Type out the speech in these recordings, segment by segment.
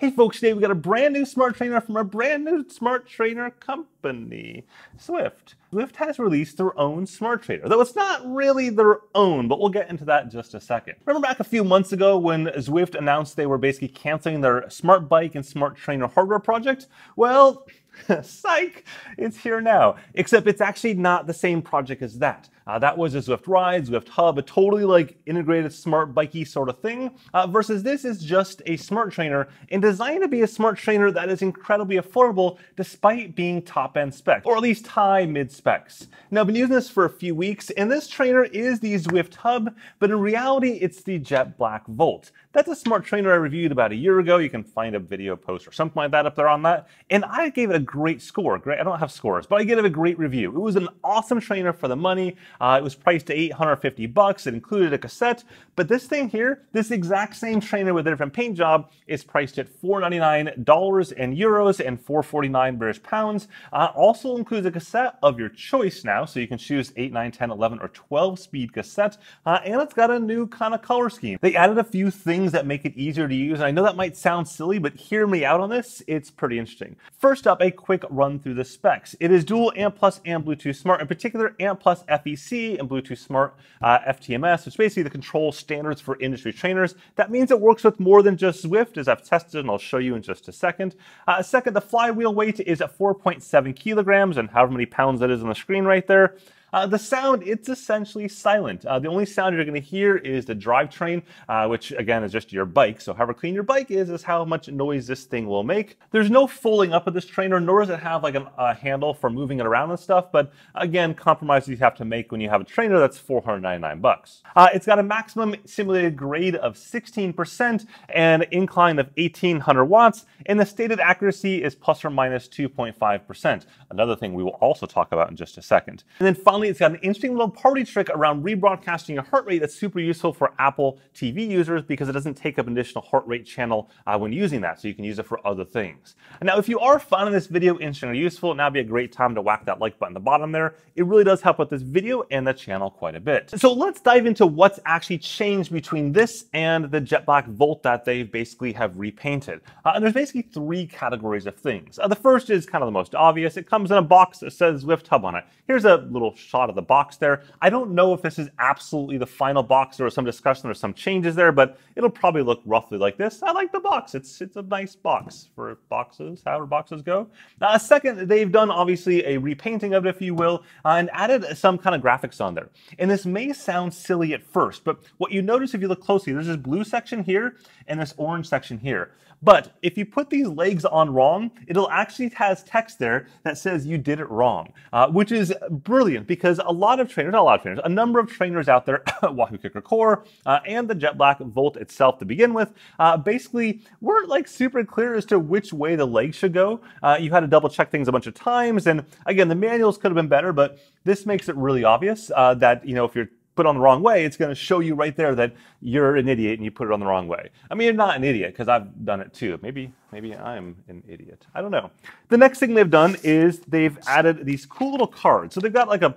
Hey folks, today we got a brand new smart trainer from a brand new smart trainer company, Zwift. Zwift has released their own smart trainer, though it's not really their own, but we'll get into that in just a second. Remember back a few months ago when Zwift announced they were basically canceling their smart bike and smart trainer hardware project? Well, Psych! It's here now. Except it's actually not the same project as that. Uh, that was a Zwift Ride, Zwift Hub, a totally like integrated smart bikey sort of thing. Uh, versus this is just a smart trainer and designed to be a smart trainer that is incredibly affordable despite being top end spec, or at least high mid specs. Now I've been using this for a few weeks and this trainer is the Zwift Hub, but in reality it's the JetBlack Volt. That's a smart trainer I reviewed about a year ago. You can find a video post or something like that up there on that. And I gave it a great score. Great, I don't have scores, but I gave it a great review. It was an awesome trainer for the money. Uh, it was priced to 850 bucks. It included a cassette. But this thing here, this exact same trainer with a different paint job, is priced at $499 in euros and 449 British pounds. Uh, also includes a cassette of your choice now, so you can choose 8, 9, 10, 11, or 12 speed cassette. Uh, and it's got a new kind of color scheme. They added a few things things that make it easier to use. And I know that might sound silly, but hear me out on this. It's pretty interesting. First up, a quick run through the specs. It is dual ANT Plus and Bluetooth Smart, in particular ANT Plus FEC and Bluetooth Smart uh, FTMS, which basically the control standards for industry trainers. That means it works with more than just Zwift, as I've tested, and I'll show you in just a second. Uh, second, the flywheel weight is at 4.7 kilograms, and however many pounds that is on the screen right there. Uh, the sound, it's essentially silent. Uh, the only sound you're going to hear is the drivetrain, uh, which again is just your bike. So however clean your bike is, is how much noise this thing will make. There's no folding up of this trainer, nor does it have like a handle for moving it around and stuff. But again, compromises you have to make when you have a trainer that's 499 bucks. Uh, it's got a maximum simulated grade of 16% and incline of 1800 watts, and the stated accuracy is plus or minus 2.5%. Another thing we will also talk about in just a second. And then finally, finally, it's got an interesting little party trick around rebroadcasting your heart rate that's super useful for Apple TV users because it doesn't take up an additional heart rate channel uh, when using that, so you can use it for other things. Now, if you are finding this video interesting or useful, now would be a great time to whack that like button at the bottom there. It really does help with this video and the channel quite a bit. So let's dive into what's actually changed between this and the JetBlack Volt that they basically have repainted. Uh, and there's basically three categories of things. Uh, the first is kind of the most obvious. It comes in a box that says Zwift Hub on it. Here's a little shot of the box there. I don't know if this is absolutely the final box. There some discussion, there's some changes there, but it'll probably look roughly like this. I like the box. It's it's a nice box for boxes, however boxes go. Uh, second, they've done obviously a repainting of it, if you will, uh, and added some kind of graphics on there. And this may sound silly at first, but what you notice if you look closely, there's this blue section here and this orange section here. But if you put these legs on wrong, it'll actually has text there that says you did it wrong, uh, which is brilliant because a lot of trainers, not a lot of trainers, a number of trainers out there, Wahoo KICKR Core uh, and the JetBlack Volt itself to begin with, uh, basically weren't like super clear as to which way the legs should go. Uh, you had to double check things a bunch of times. And again, the manuals could have been better, but this makes it really obvious uh, that, you know, if you're put on the wrong way, it's going to show you right there that you're an idiot and you put it on the wrong way. I mean, you're not an idiot because I've done it too. Maybe, maybe I'm an idiot. I don't know. The next thing they've done is they've added these cool little cards. So they've got like a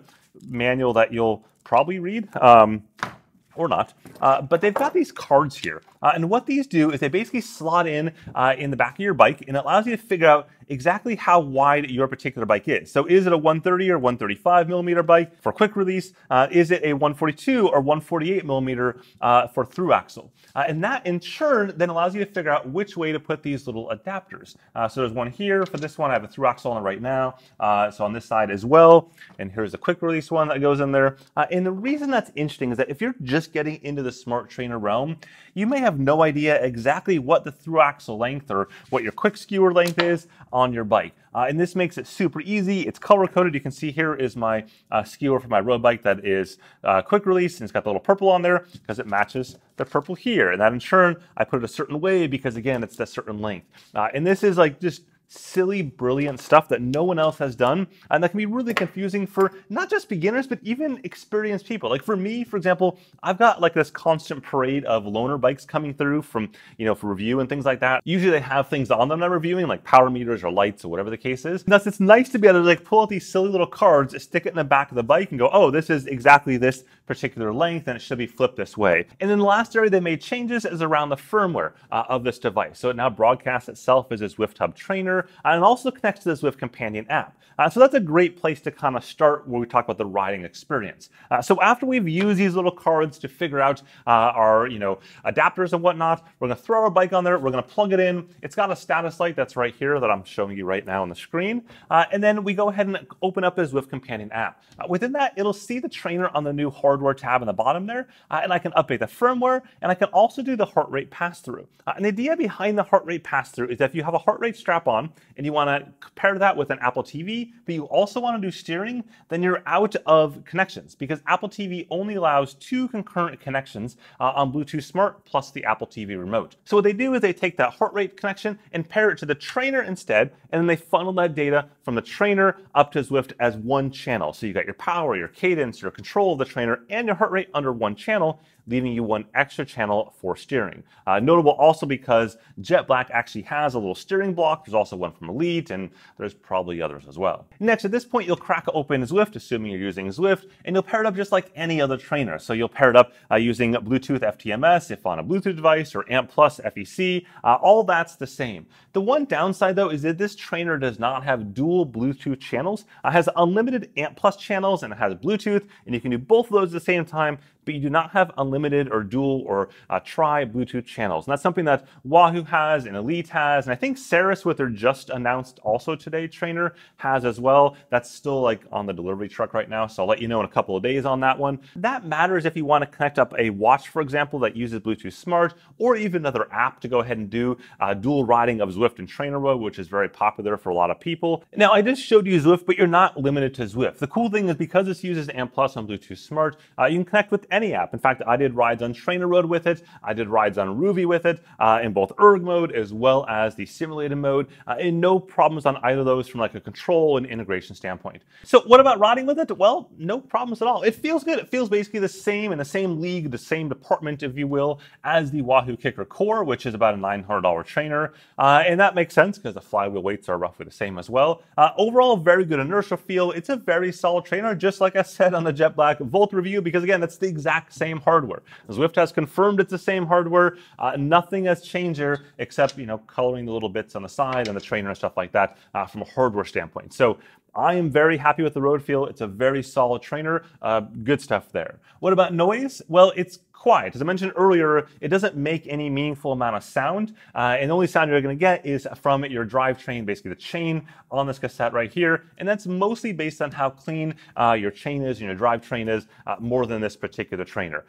manual that you'll probably read. Um, or not. Uh, but they've got these cards here. Uh, and what these do is they basically slot in uh, in the back of your bike and it allows you to figure out exactly how wide your particular bike is. So is it a 130 or 135 millimeter bike for quick release? Uh, is it a 142 or 148 millimeter uh, for through axle? Uh, and that in turn then allows you to figure out which way to put these little adapters. so there's one here for this one. I have a through axle on right now. so on this side as well. And here's a quick release one that goes in there. and the reason that's interesting is that if you're just getting into the smart trainer realm, you may have no idea exactly what the through axle length or what your quick skewer length is on your bike. Uh, and this makes it super easy. It's color coded. You can see here is my uh, skewer for my road bike that is uh, quick release and it's got the little purple on there because it matches the purple here. And that in turn, I put it a certain way because again, it's that certain length. Uh, and this is like just silly, brilliant stuff that no one else has done. And that can be really confusing for not just beginners, but even experienced people. Like for me, for example, I've got like this constant parade of loaner bikes coming through from, you know, for review and things like that. Usually they have things on them that I'm reviewing, like power meters or lights or whatever the case is. And thus it's nice to be able to like pull out these silly little cards, stick it in the back of the bike and go, oh, this is exactly this particular length and it should be flipped this way. And then the last area they made changes is around the firmware uh, of this device. So it now broadcasts itself as a Zwift Hub trainer and also connects to the Zwift companion app. Uh, so that's a great place to kind of start when we talk about the riding experience. Uh, so after we've used these little cards to figure out uh, our, you know, adapters and whatnot, we're going to throw our bike on there. We're going to plug it in. It's got a status light that's right here that I'm showing you right now on the screen. Uh, and then we go ahead and open up his Zwift companion app. Uh, within that, it'll see the trainer on the new hardware tab in the bottom there, uh, and I can update the firmware, and I can also do the heart rate pass-through. and the idea behind the heart rate pass-through is that if you have a heart rate strap on and you want to pair that with an Apple TV, but you also want to do steering, then you're out of connections because Apple TV only allows two concurrent connections uh, on Bluetooth Smart plus the Apple TV remote. So what they do is they take that heart rate connection and pair it to the trainer instead, and then they funnel that data from the trainer up to Zwift as one channel. So you got your power, your cadence, your control of the trainer, and your heart rate under one channel leaving you one extra channel for steering. Uh, notable also because JetBlack actually has a little steering block. There's also one from Elite, and there's probably others as well. Next, at this point, you'll crack open Zwift, assuming you're using Zwift, and you'll pair it up just like any other trainer. So you'll pair it up uh, using Bluetooth FTMS if on a Bluetooth device or ANT Plus FEC. Uh, all that's the same. The one downside though is that this trainer does not have dual Bluetooth channels. It has unlimited ANT Plus channels and it has Bluetooth, and you can do both of those the same time but you do not have unlimited or dual or uh, tri Bluetooth channels. And that's something that Wahoo has and Elite has, and I think Saris with their just announced also today trainer has as well. That's still like on the delivery truck right now, so I'll let you know in a couple of days on that one. That matters if you want to connect up a watch, for example, that uses Bluetooth Smart, or even another app to go ahead and do uh, dual riding of Zwift and Trainer Mode, which is very popular for a lot of people. Now, I just showed you Zwift, but you're not limited to Zwift. The cool thing is because this uses ANT Plus on Bluetooth Smart, uh, you can connect with any app. In fact, I did rides on TrainerRoad with it. I did rides on Rouvy with it uh, in both erg mode as well as the simulated mode. Uh, and no problems on either of those from like a control and integration standpoint. So what about riding with it? Well, no problems at all. It feels good. It feels basically the same in the same league, the same department, if you will, as the Wahoo KICKR Core, which is about a $900 trainer. Uh, and that makes sense because the flywheel weights are roughly the same as well. Uh, overall, very good inertial feel. It's a very solid trainer, just like I said on the JetBlack Volt review, because again, that's the exact same hardware. Zwift has confirmed it's the same hardware. Uh, nothing has changed there except you know coloring the little bits on the side and the trainer and stuff like that uh, from a hardware standpoint. So I am very happy with the road feel. It's a very solid trainer. Uh, good stuff there. What about noise? Well, it's quiet. As I mentioned earlier, it doesn't make any meaningful amount of sound. Uh, and the only sound you're going to get is from your drivetrain, basically the chain on this cassette right here. And that's mostly based on how clean uh, your chain is and your drivetrain is, uh, more than this particular trainer.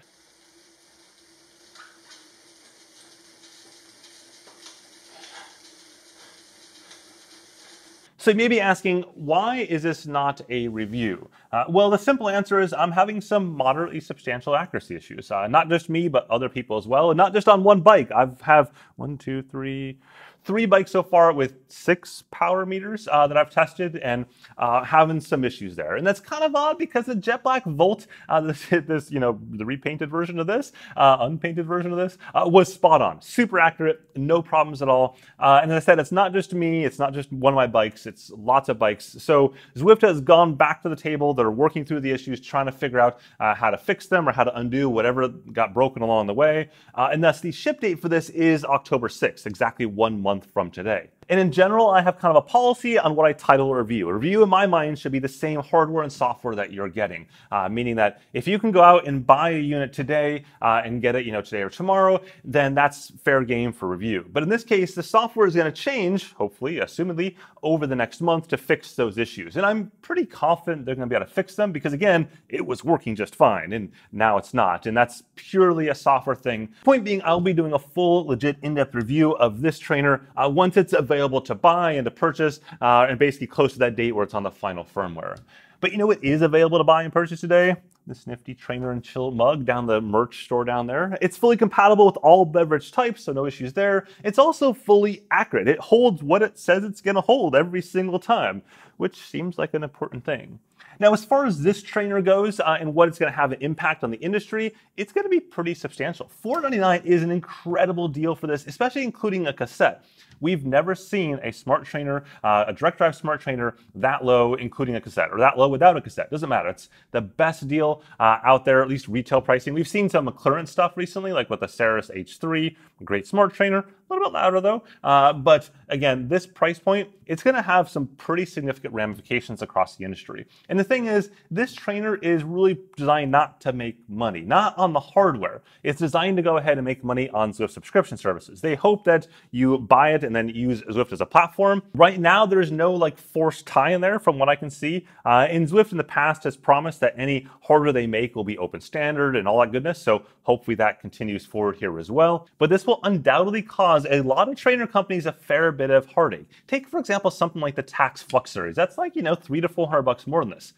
So you may be asking, why is this not a review? Uh, well, the simple answer is I'm having some moderately substantial accuracy issues. Uh, not just me, but other people as well. And not just on one bike. I've have one, two, three, three bikes so far with six power meters uh, that I've tested and uh, having some issues there. And that's kind of odd because the JetBlack Volt, uh, this, this, you know, the repainted version of this, uh, unpainted version of this, uh, was spot on. Super accurate, no problems at all. Uh, and as I said, it's not just me, it's not just one of my bikes, it's lots of bikes. So Zwift has gone back to the table. They're working through the issues, trying to figure out how to fix them or how to undo whatever got broken along the way. and thus the ship date for this is October 6th, exactly one month month from today. And in general, I have kind of a policy on what I title a review. A review in my mind should be the same hardware and software that you're getting, uh, meaning that if you can go out and buy a unit today uh, and get it, you know, today or tomorrow, then that's fair game for review. But in this case, the software is going to change, hopefully, assumedly, over the next month to fix those issues. And I'm pretty confident they're going to be able to fix them because, again, it was working just fine, and now it's not. And that's purely a software thing. Point being, I'll be doing a full, legit, in-depth review of this trainer uh, once it's available available to buy and to purchase, uh, and basically close to that date where it's on the final firmware. But you know what is available to buy and purchase today? This nifty trainer and chill mug down the merch store down there. It's fully compatible with all beverage types, so no issues there. It's also fully accurate. It holds what it says it's gonna hold every single time, which seems like an important thing. Now, as far as this trainer goes uh, and what it's going to have an impact on the industry, it's going to be pretty substantial. 499 is an incredible deal for this, especially including a cassette. We've never seen a smart trainer, uh, a direct drive smart trainer that low, including a cassette, or that low without a cassette. Doesn't matter. It's the best deal uh, out there, at least retail pricing. We've seen some McLaren stuff recently, like with the Saris H3, great smart trainer, a little bit louder though. Uh, but again, this price point, it's going to have some pretty significant ramifications across the industry. And the thing is, this trainer is really designed not to make money, not on the hardware. It's designed to go ahead and make money on Zwift subscription services. They hope that you buy it and then use Zwift as a platform. Right now, there's no like forced tie in there from what I can see. Uh, and Zwift in the past has promised that any hardware they make will be open standard and all that goodness. So hopefully that continues forward here as well. But this will undoubtedly cause a lot of trainer companies a fair bit of heartache. Take, for example, something like the Tacx Flux series. That's like, you know, three to 400 bucks more than this.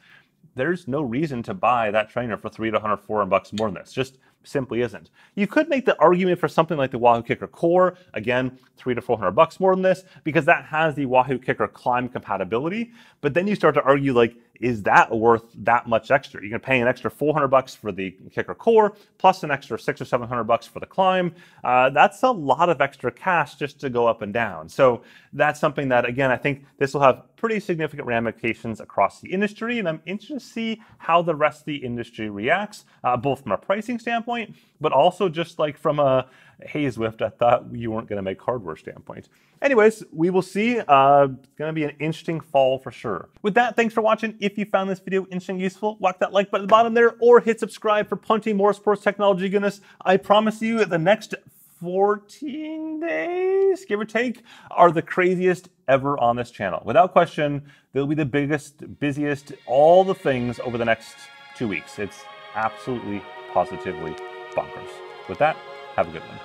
There's no reason to buy that trainer for three to 100, 400 bucks more than this. Just simply isn't. You could make the argument for something like the Wahoo KICKR Core, again, three to 400 bucks more than this, because that has the Wahoo KICKR Climb compatibility. But then you start to argue like, is that worth that much extra? You're gonna pay an extra 400 bucks for the KICKR Core, plus an extra six or 700 bucks for the Climb. Uh, that's a lot of extra cash just to go up and down. So that's something that, again, I think this will have pretty significant ramifications across the industry, and I'm interested to see how the rest of the industry reacts, uh, both from a pricing standpoint, but also just like from a hey Zwift, I thought you weren't going to make hardware standpoint. Anyways, we will see. Uh, it's going to be an interesting fall for sure. With that, thanks for watching. If you found this video interesting, useful, whack that like button at the bottom there, or hit subscribe for plenty more sports technology goodness. I promise you, the next 14 days, give or take, are the craziest ever on this channel. Without question, they'll be the biggest, busiest, all the things over the next two weeks. It's absolutely, positively bonkers. With that, have a good one.